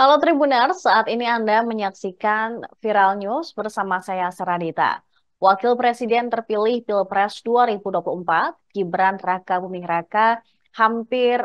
Halo Tribuners, saat ini Anda menyaksikan Viral News bersama saya Seradita. Wakil Presiden terpilih Pilpres 2024, Gibran Raka Buming Raka, hampir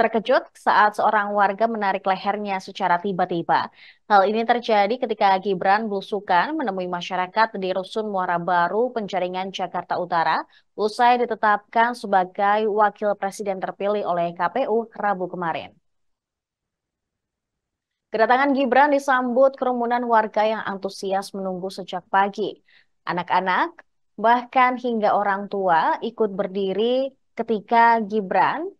terkejut saat seorang warga menarik lehernya secara tiba-tiba. Hal ini terjadi ketika Gibran belusukan menemui masyarakat di Rusun Muara Baru, Penjaringan, Jakarta Utara, usai ditetapkan sebagai wakil presiden terpilih oleh KPU Rabu kemarin. Kedatangan Gibran disambut kerumunan warga yang antusias menunggu sejak pagi. Anak-anak, bahkan hingga orang tua ikut berdiri ketika Gibran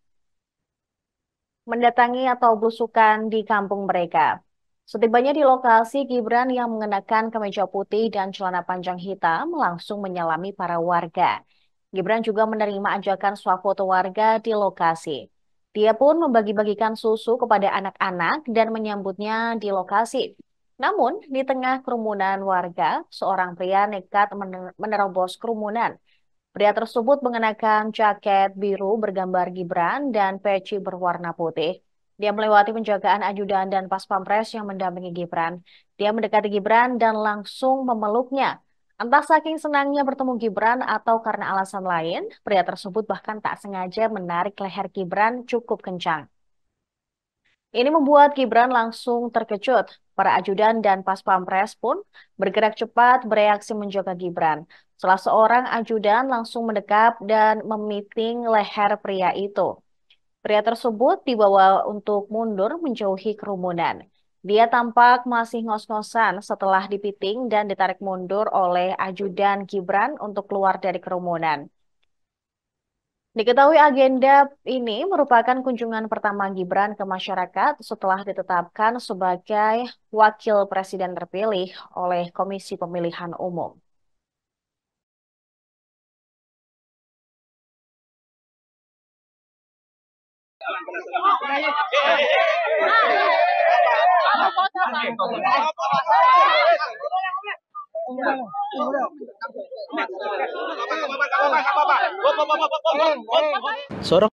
mendatangi atau belusukan di kampung mereka. Setibanya di lokasi, Gibran yang mengenakan kemeja putih dan celana panjang hitam langsung menyalami para warga. Gibran juga menerima ajakan swafoto warga di lokasi. Dia pun membagi-bagikan susu kepada anak-anak dan menyambutnya di lokasi. Namun, di tengah kerumunan warga, seorang pria nekat menerobos kerumunan. Pria tersebut mengenakan jaket biru bergambar Gibran dan peci berwarna putih. Dia melewati penjagaan ajudan dan pas pampres yang mendampingi Gibran. Dia mendekati Gibran dan langsung memeluknya. Entah saking senangnya bertemu Gibran atau karena alasan lain, pria tersebut bahkan tak sengaja menarik leher Gibran cukup kencang. Ini membuat Gibran langsung terkejut. Para ajudan dan pas pampres pun bergerak cepat bereaksi menjaga Gibran. Salah seorang ajudan langsung mendekap dan memiting leher pria itu. Pria tersebut dibawa untuk mundur menjauhi kerumunan. Dia tampak masih ngos-ngosan setelah dipiting dan ditarik mundur oleh ajudan Gibran untuk keluar dari kerumunan. Diketahui agenda ini merupakan kunjungan pertama Gibran ke masyarakat setelah ditetapkan sebagai wakil presiden terpilih oleh Komisi Pemilihan Umum. Seorang